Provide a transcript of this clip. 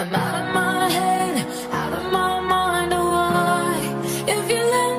I'm out of my head, out of my mind, oh why? If you let